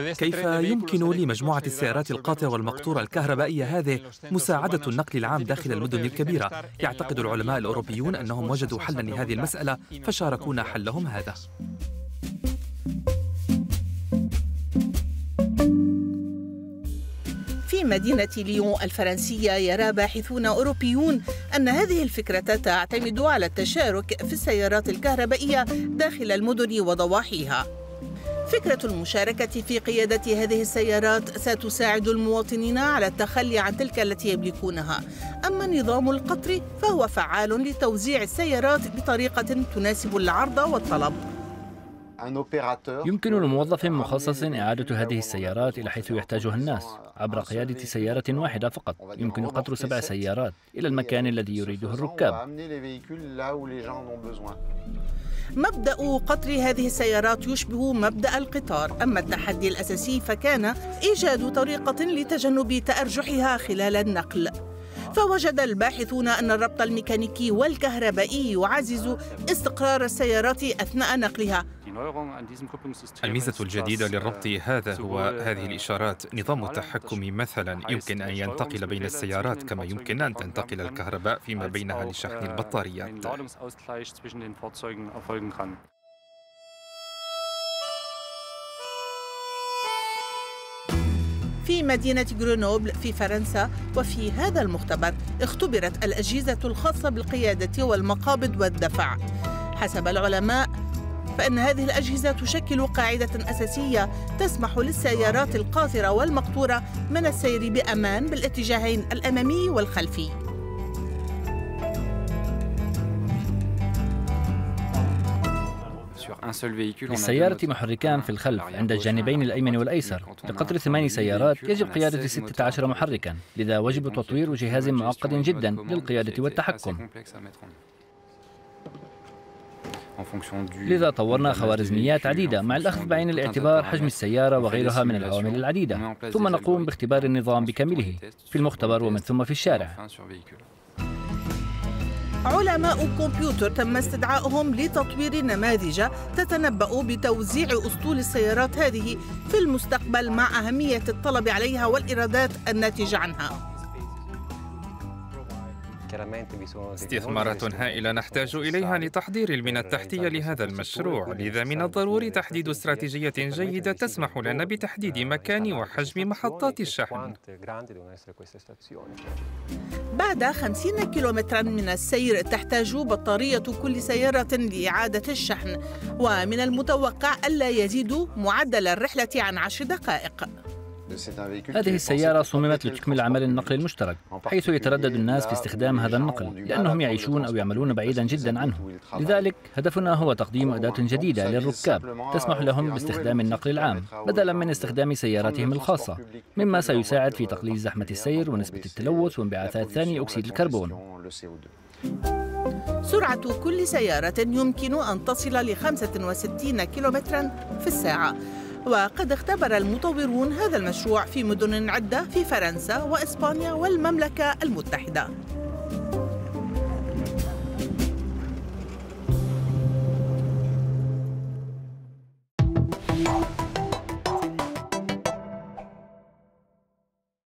كيف يمكن لمجموعة السيارات القاطرة والمقطورة الكهربائية هذه مساعدة النقل العام داخل المدن الكبيرة؟ يعتقد العلماء الأوروبيون أنهم وجدوا حلا لهذه المسألة فشاركونا حلهم هذا في مدينة ليون الفرنسية يرى باحثون أوروبيون أن هذه الفكرة تعتمد على التشارك في السيارات الكهربائية داخل المدن وضواحيها فكرة المشاركة في قيادة هذه السيارات ستساعد المواطنين على التخلي عن تلك التي يملكونها. أما نظام القطر فهو فعال لتوزيع السيارات بطريقة تناسب العرض والطلب. يمكن لموظف مخصص إعادة هذه السيارات إلى حيث يحتاجها الناس. عبر قيادة سيارة واحدة فقط. يمكن قطر سبع سيارات إلى المكان الذي يريده الركاب. مبدأ قطر هذه السيارات يشبه مبدأ القطار. أما التحدي الأساسي فكان إيجاد طريقة لتجنب تأرجحها خلال النقل. فوجد الباحثون أن الربط الميكانيكي والكهربائي يعزز استقرار السيارات أثناء نقلها الميزة الجديدة للربط هذا هو هذه الإشارات. نظام التحكم مثلا يمكن أن ينتقل بين السيارات كما يمكن أن تنتقل الكهرباء فيما بينها لشحن البطاريات. في مدينة غرونوبل في فرنسا وفي هذا المختبر اختبرت الأجهزة الخاصة بالقيادة والمقابض والدفع. حسب العلماء فإن هذه الأجهزة تشكل قاعدة أساسية تسمح للسيارات القاصرة والمقطورة من السير بأمان بالاتجاهين الأمامي والخلفي. للسيارة محركان في الخلف عند الجانبين الأيمن والأيسر. لقطر ثمان سيارات يجب قيادة 16 محركا. لذا وجب تطوير جهاز معقد جدا للقيادة والتحكم. لذا طورنا خوارزميات عديدة مع الأخذ بعين الاعتبار حجم السيارة وغيرها من العوامل العديدة. ثم نقوم باختبار النظام بكامله في المختبر ومن ثم في الشارع. علماء كمبيوتر تم استدعائهم لتطوير نماذج تتنبأ بتوزيع أسطول السيارات هذه في المستقبل مع أهمية الطلب عليها والإيرادات الناتجة عنها. استثمارات هائلة نحتاج إليها لتحضير البنى التحتية لهذا المشروع. لذا من الضروري تحديد استراتيجية جيدة تسمح لنا بتحديد مكان وحجم محطات الشحن. بعد 50 كيلومترا من السير تحتاج بطارية كل سيارة لإعادة الشحن ومن المتوقع ألا يزيد معدل الرحلة عن عشر دقائق. هذه السيارة صممت لتكمل عمل النقل المشترك حيث يتردد الناس في استخدام هذا النقل لأنهم يعيشون أو يعملون بعيدا جدا عنه. لذلك هدفنا هو تقديم أداة جديدة للركاب تسمح لهم باستخدام النقل العام بدلا من استخدام سياراتهم الخاصة مما سيساعد في تقليل زحمة السير ونسبة التلوث وانبعاثات ثاني أكسيد الكربون. سرعة كل سيارة يمكن أن تصل ل 65 كيلومترا في الساعة. وقد اختبر المطورون هذا المشروع في مدن عدة في فرنسا وإسبانيا والمملكة المتحدة.